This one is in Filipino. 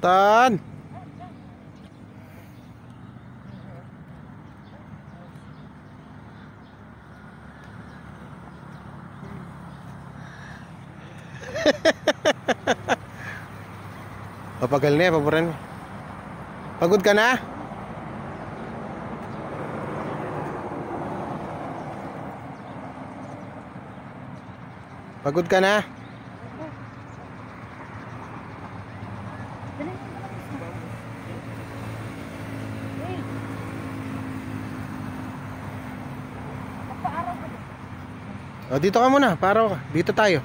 Tan! Papagal na paboran. Pagod ka na? Pagod ka na? O, dito ka muna, paro ka. Dito tayo.